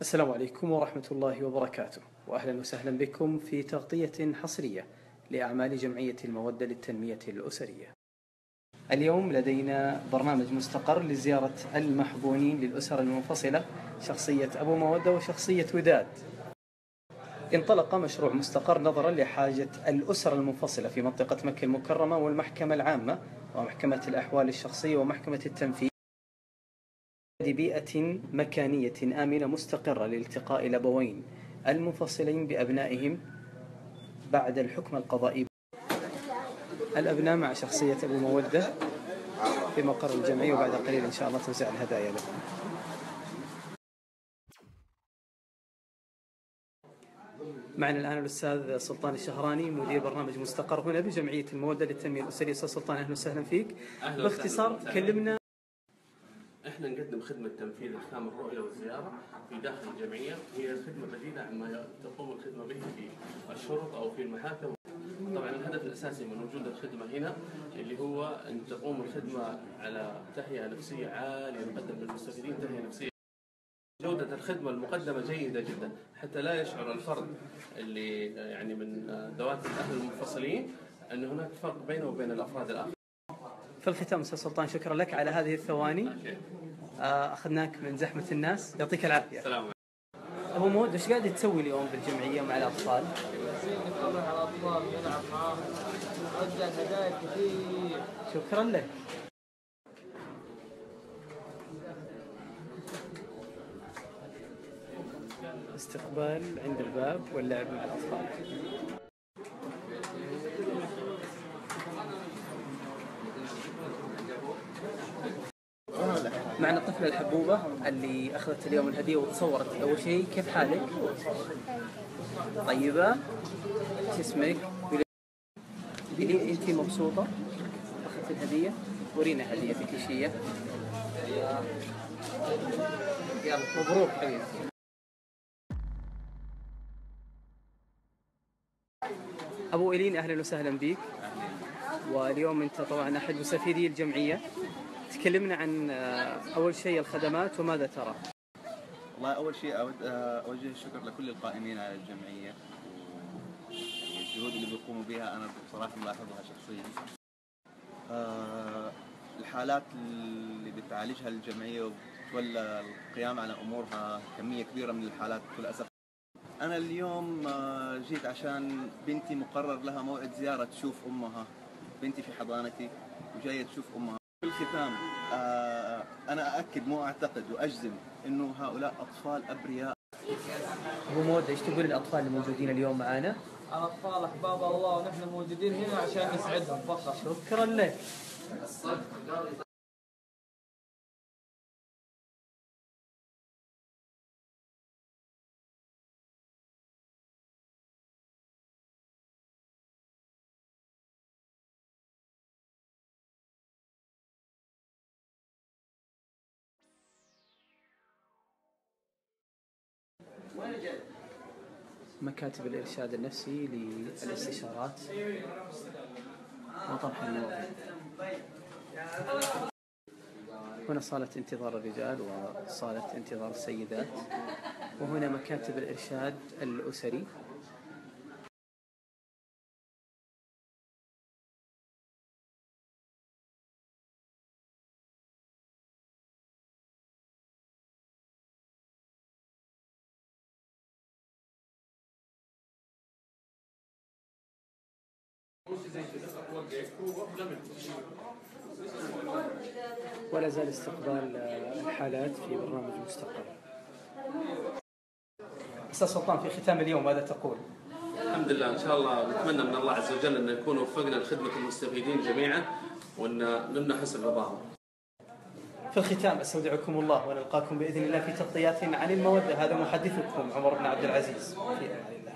السلام عليكم ورحمة الله وبركاته. وأهلا وسهلا بكم في تغطية حصرية لأعمال جمعية المودة للتنمية الأسرية. اليوم لدينا برنامج مستقر لزيارة المحبونين للأسر المنفصلة شخصية أبو مودة وشخصية وداد. انطلق مشروع مستقر نظرا لحاجة الأسر المنفصلة في منطقة مكة المكرمة والمحكمة العامة ومحكمة الأحوال الشخصية ومحكمة التنفيذ. بيئة مكانية آمنة مستقرة لالتقاء الأبوين المنفصلين بأبنائهم بعد الحكم القضائي. الأبناء مع شخصية أبو مودة في مقر الجمعية وبعد قليل إن شاء الله توزيع الهدايا لهم معنا الآن الأستاذ سلطان الشهراني مدير برنامج مستقر هنا بجمعية المودة للتنمية الأسرية. أستاذ سلطان أهلا وسهلا فيك. أهلا باختصار. كلمنا إحنا نقدم خدمة تنفيذ احكام الرؤية والزيارة في داخل الجمعية هي خدمة بديله عما تقوم الخدمة به في الشرطه أو في المحاكم. طبعا الهدف الأساسي من وجود الخدمة هنا اللي هو أن تقوم الخدمة على تهيئة نفسية عالية نقدم للمستفيدين تهيئة نفسية جودة الخدمة المقدمة جيدة جدا حتى لا يشعر الفرد اللي يعني من ذوات الأهل المنفصلين أن هناك فرق بينه وبين الأفراد الآخرين. في الختام أستاذ سلطان شكرا لك على هذه الثواني آه، أخذناك من زحمة الناس يعطيك العافية السلام عليكم. أبو مود وش قاعد تسوي اليوم بالجمعية مع الأطفال؟ نفرح على الاطفال ونلعب معاهم نوزع هدايا كثير شكرا لك استقبال عند الباب واللعب مع الأطفال معنا الطفلة الحبوبة اللي أخذت اليوم الهدية وتصورت أول شيء كيف حالك؟ طيبة؟ شو اسمك؟ قولي أنت مبسوطة؟ أخذت الهدية؟ ورينا هديتك إيش هي؟ يلا مبروك حبيبي أبو إيلين أهلا وسهلا بك واليوم أنت طبعا أحد مستفيدي الجمعية تكلمنا عن آه، أول شيء الخدمات وماذا ترى؟ والله أول شيء أود آه، أوجه الشكر لكل القائمين على الجمعية والجهود اللي بيقوموا بها. أنا بصراحة ملاحظها شخصيا. آه، الحالات اللي بتعالجها الجمعية وتولى القيام على أمورها كمية كبيرة من الحالات بكل اسف أنا اليوم جيت عشان بنتي مقرر لها موعد زيارة تشوف أمها. بنتي في حضانتي وجاية تشوف أمها. في الختام آه، أنا أأكد مو أعتقد وأجزم إنه هؤلاء أطفال أبرياء. أبو مود إيش تقول للاطفال اللي موجودين اليوم معانا؟ الأطفال أحباب الله ونحن موجودين هنا عشان نسعدهم فقط. شكرا لك. مكاتب الإرشاد النفسي للاستشارات. وطرح المواضيع هنا صالة انتظار الرجال وصالة انتظار السيدات. وهنا مكاتب الإرشاد الأسري. ولا زال استقبال الحالات في برنامج مستقر أستاذ سلطان في ختام اليوم ماذا تقول؟ الحمد لله إن شاء الله نتمنى من الله عز وجل أن يكون وفقنا لخدمة المستفيدين جميعا وأن نمنح حسن رضاهم. في الختام أستودعكم الله ونلقاكم بإذن الله في تغطيات عن المودة هذا محدثكم عمر بن عبد العزيز في أمان الله